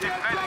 Defend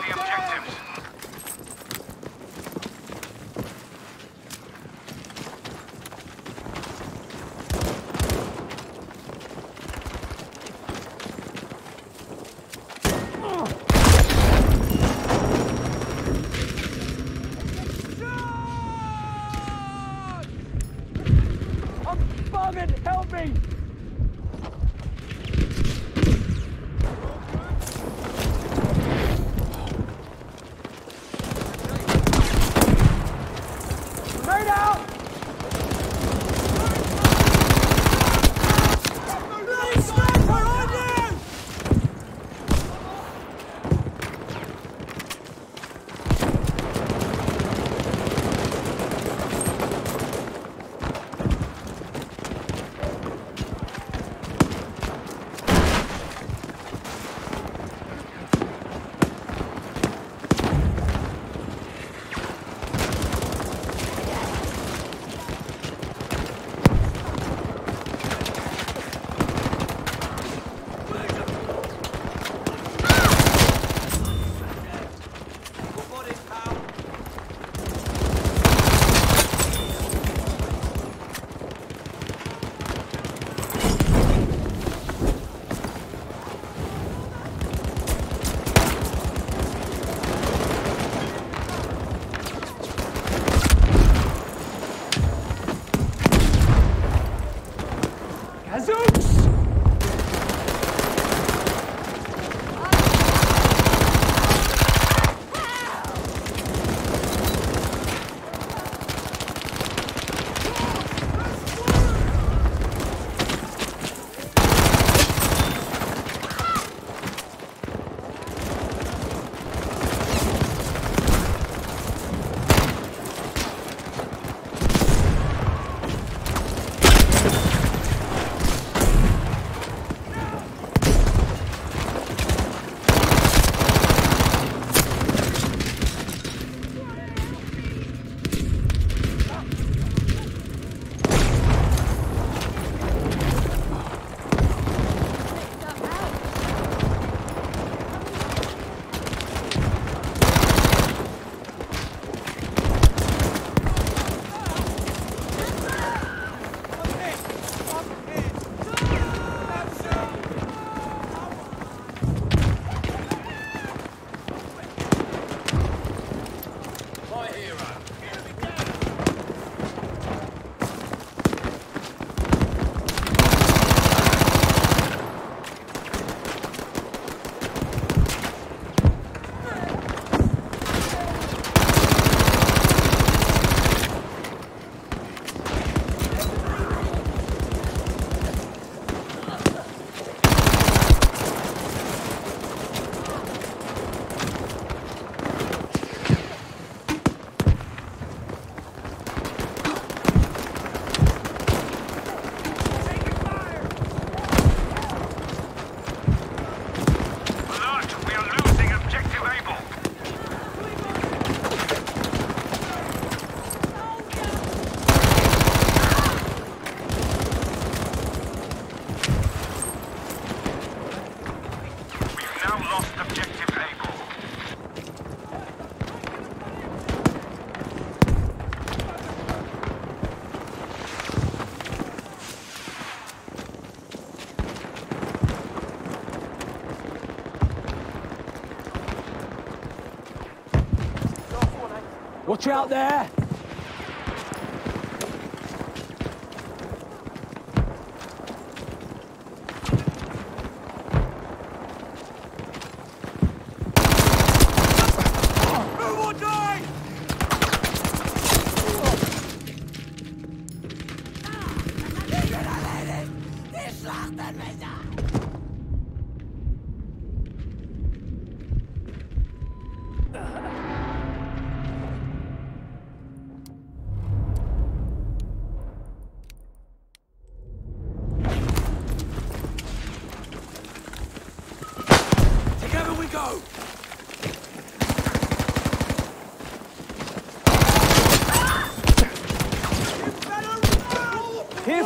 Watch out there!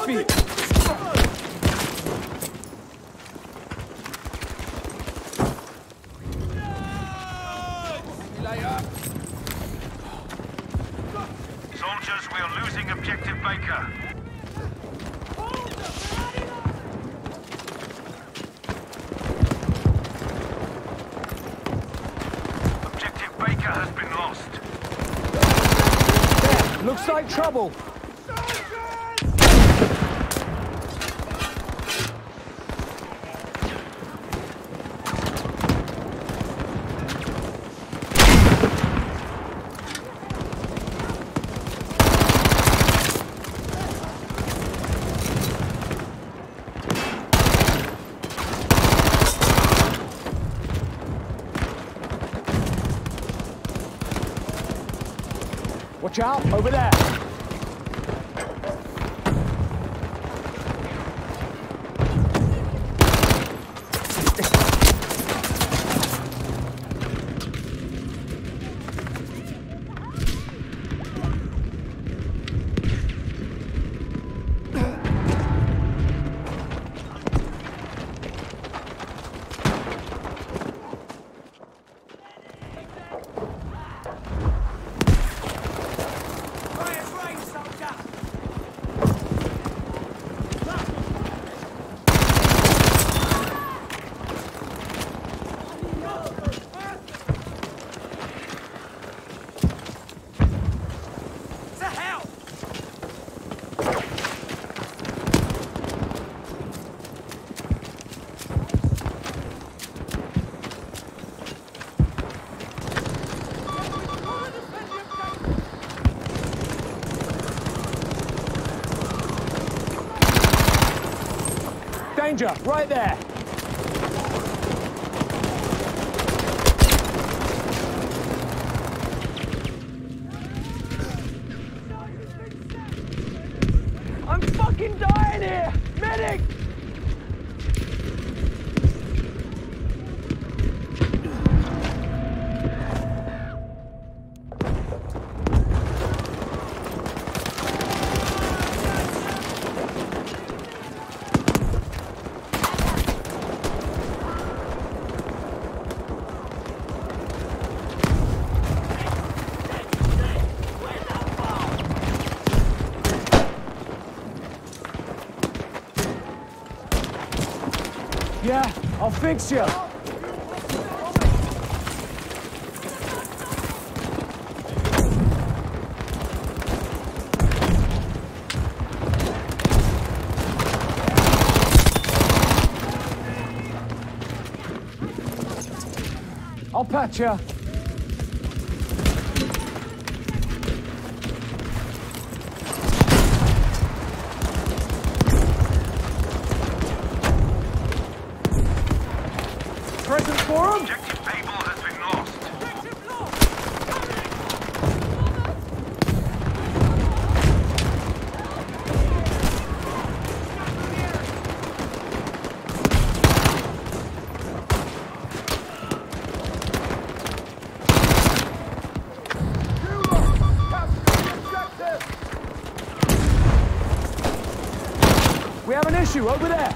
Here Watch out, over there. Right there. Fix you. I'll patch you. Over there.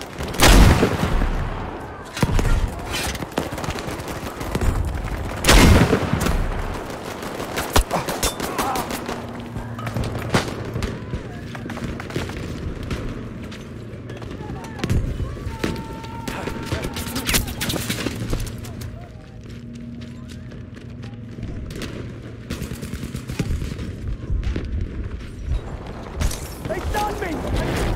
They done me!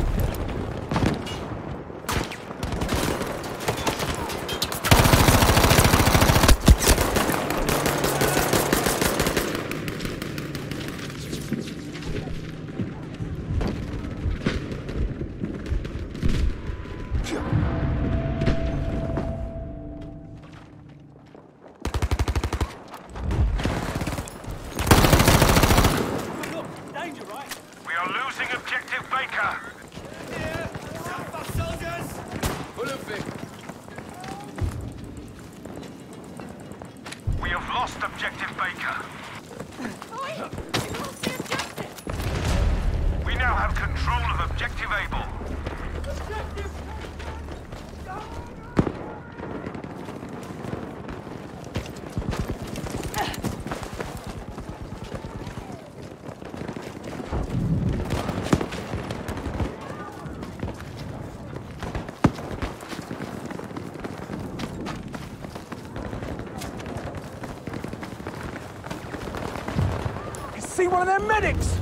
See one of their medics!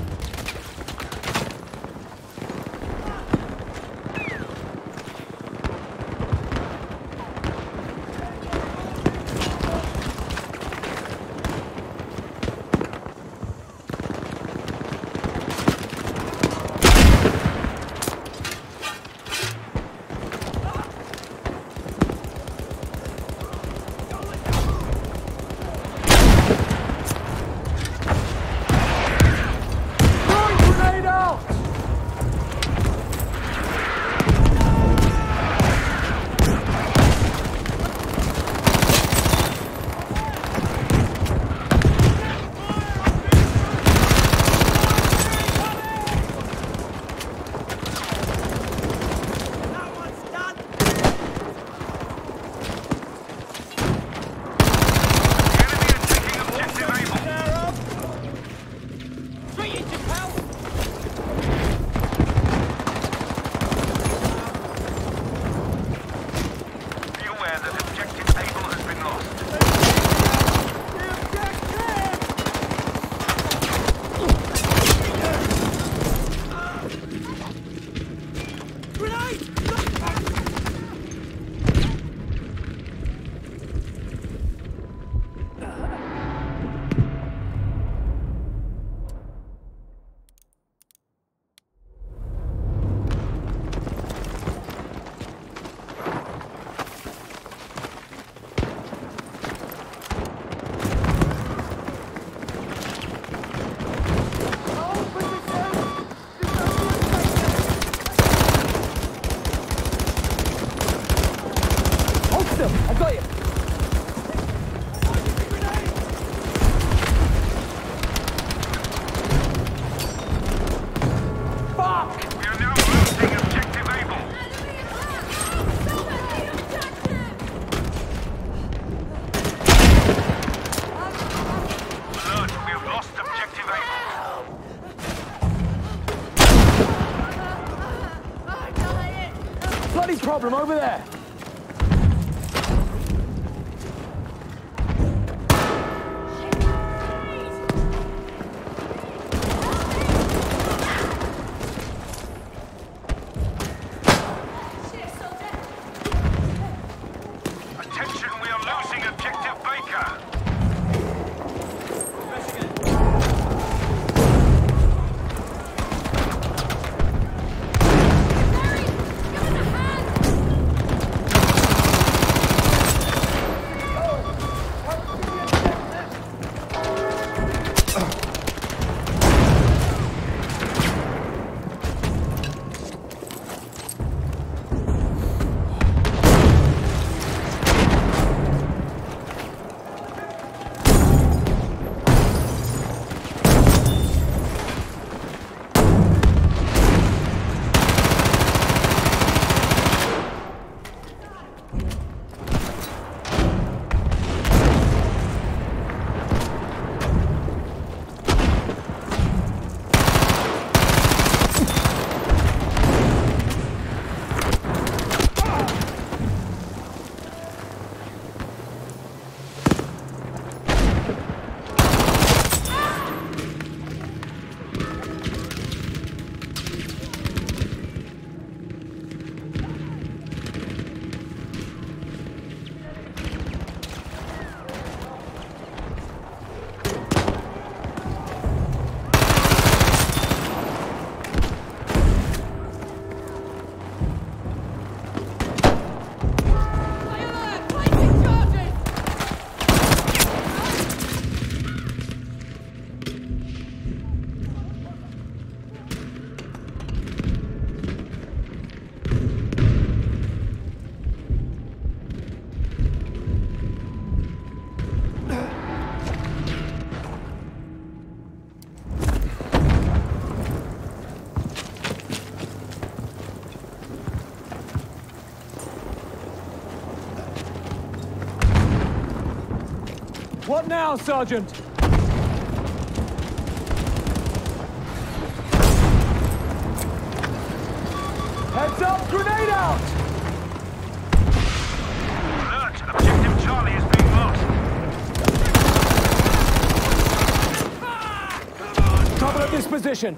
Problem over there! What now, Sergeant? Heads up, grenade out! Alert, objective Charlie is being lost. Cover up this position.